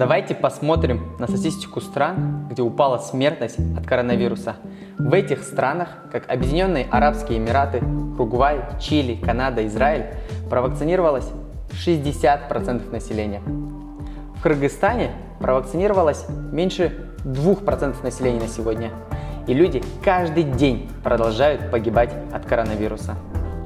Давайте посмотрим на статистику стран, где упала смертность от коронавируса. В этих странах, как Объединенные Арабские Эмираты, Уругвай, Чили, Канада, Израиль, провакцинировалось 60% населения. В Кыргызстане провакцинировалось меньше 2% населения на сегодня. И люди каждый день продолжают погибать от коронавируса.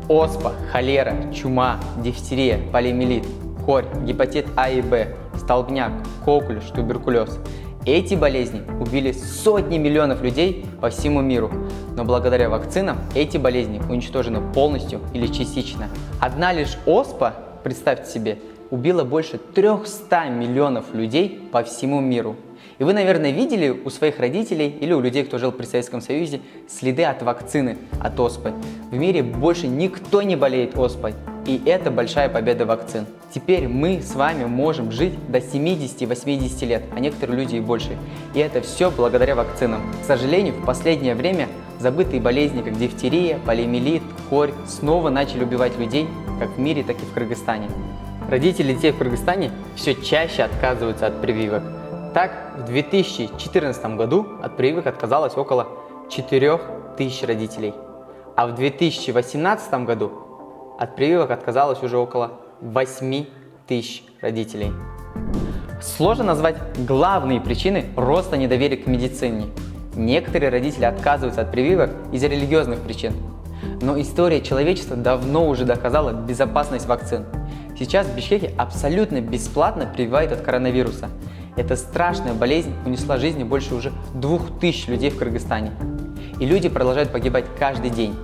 Оспа, холера, чума, дифтерия, полиомиелит, корь, гепатит А и Б, столбняк, коклюш, туберкулез. Эти болезни убили сотни миллионов людей по всему миру, но благодаря вакцинам эти болезни уничтожены полностью или частично. Одна лишь оспа, представьте себе, убила больше 300 миллионов людей по всему миру. И вы, наверное, видели у своих родителей или у людей, кто жил при Советском Союзе, следы от вакцины от оспы. В мире больше никто не болеет оспой. И это большая победа вакцин. Теперь мы с вами можем жить до 70-80 лет, а некоторые люди и больше. И это все благодаря вакцинам. К сожалению, в последнее время забытые болезни, как дифтерия, полиомиелит, корь, снова начали убивать людей, как в мире, так и в Кыргызстане. Родители детей в Кыргызстане все чаще отказываются от прививок. Так, в 2014 году от прививок отказалось около 4000 родителей, а в 2018 году от прививок отказалось уже около 8 тысяч родителей. Сложно назвать главные причины роста недоверия к медицине. Некоторые родители отказываются от прививок из-за религиозных причин. Но история человечества давно уже доказала безопасность вакцин. Сейчас в Бишкеке абсолютно бесплатно прививают от коронавируса. Эта страшная болезнь унесла жизни больше уже двух тысяч людей в Кыргызстане. И люди продолжают погибать каждый день.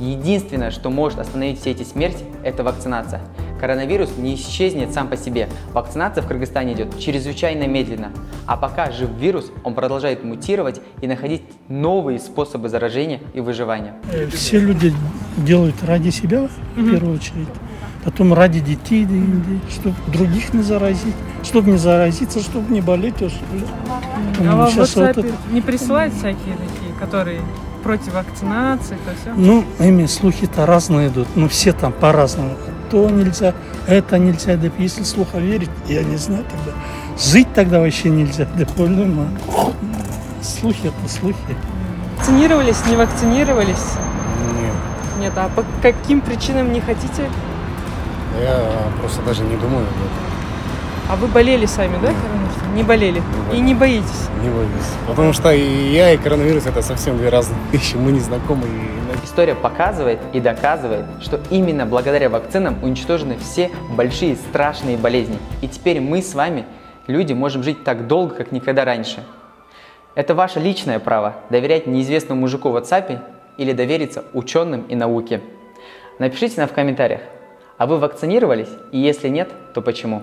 Единственное, что может остановить все эти смерти, это вакцинация. Коронавирус не исчезнет сам по себе. Вакцинация в Кыргызстане идет чрезвычайно медленно. А пока жив вирус, он продолжает мутировать и находить новые способы заражения и выживания. Э, все люди делают ради себя, в первую очередь. Потом ради детей, чтобы других не заразить. Чтобы не заразиться, чтобы не болеть. А вам в WhatsApp вот это... не присылают всякие такие, которые против вакцинации, то все? Ну, ими слухи-то разные идут, но все там по-разному. То нельзя, это нельзя, да если слуха верить, я не знаю тогда. Жить тогда вообще нельзя, да по-любому. Слухи это слухи. Вакцинировались, не вакцинировались? Нет. Нет, а по каким причинам не хотите? Я просто даже не думаю об этом. А вы болели сами, да, коронавирусом? Не болели. Не И не боитесь? Не боюсь. Потому что и я, и коронавирус это совсем две разные вещи. Мы не знакомы. И... История показывает и доказывает, что именно благодаря вакцинам уничтожены все большие страшные болезни. И теперь мы с вами, люди, можем жить так долго, как никогда раньше. Это ваше личное право доверять неизвестному мужику в WhatsApp или довериться ученым и науке. Напишите нам в комментариях, а вы вакцинировались? И если нет, то почему?